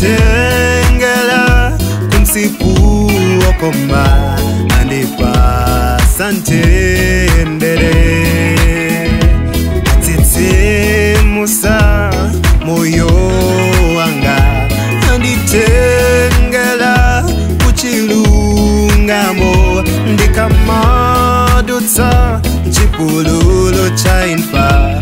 tengela kumsifu wokomba andipa santendele titsimusa moyo wanga anditengela kuchilungamo ndikamadutsa chipululu chainfa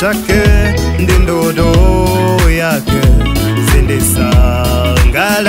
chake ndindodo yake sendesangalatsaine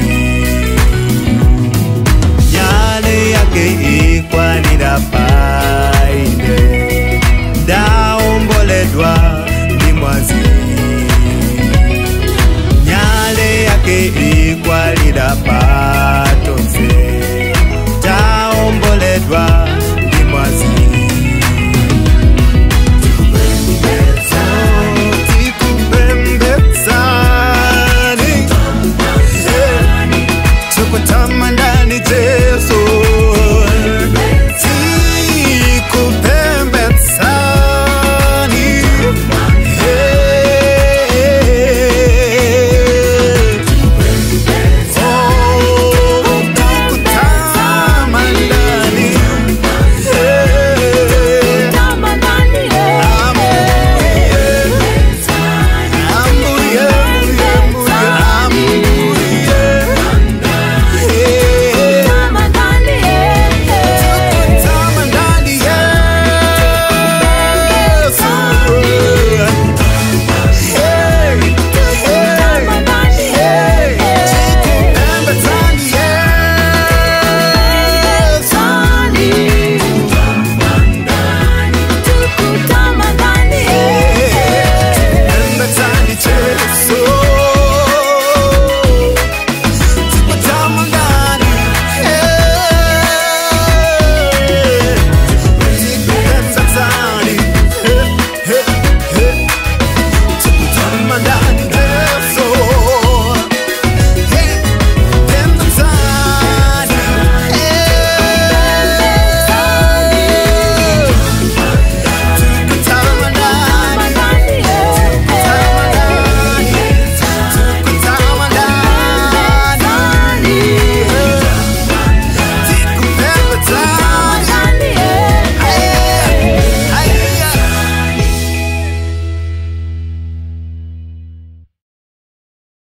see. kwa tamanda